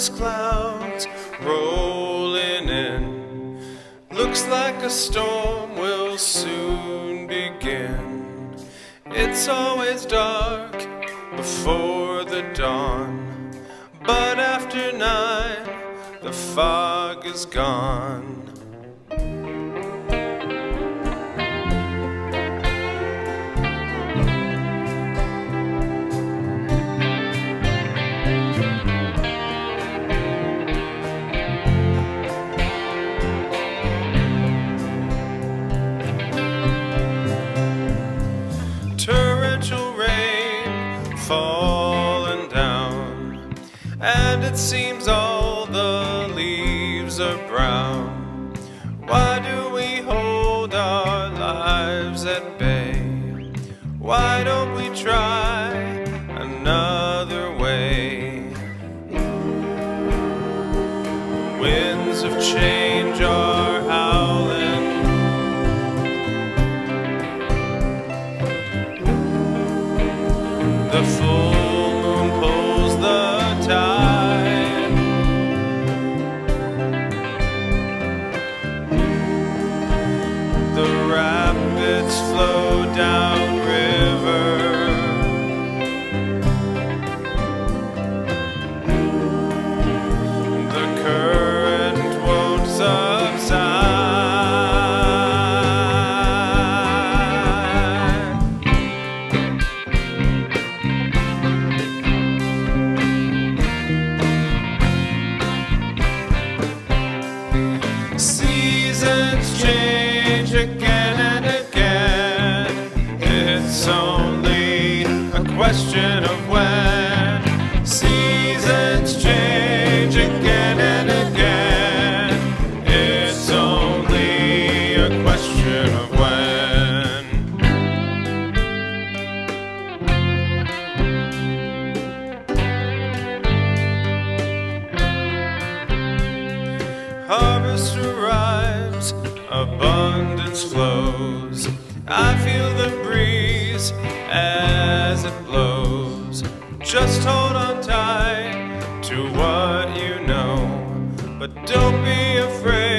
darkest clouds rolling in. Looks like a storm will soon begin. It's always dark before the dawn, but after nine, the fog is gone. Falling down, and it seems all the leaves are brown. Why do we hold our lives at bay? Why don't we try another way? Winds of change are The full moon pulls the tide. The rapids flow down flows. I feel the breeze as it blows. Just hold on tight to what you know, but don't be afraid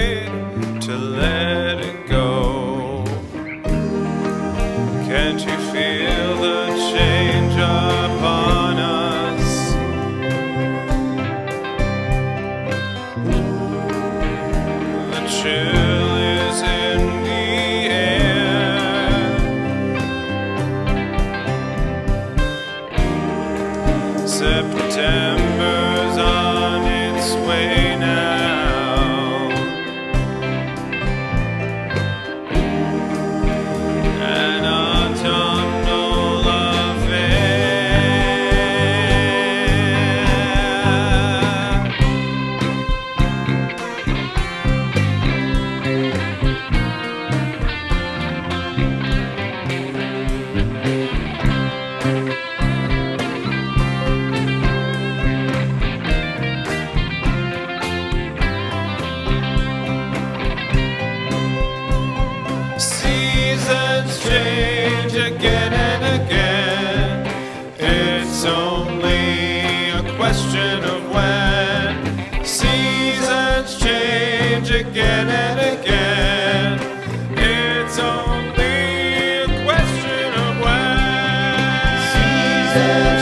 question of when. Seasons change again and again. It's only a question of when. Seasons